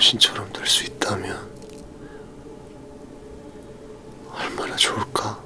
당신처럼 될 수 있다면 얼마나 좋을까?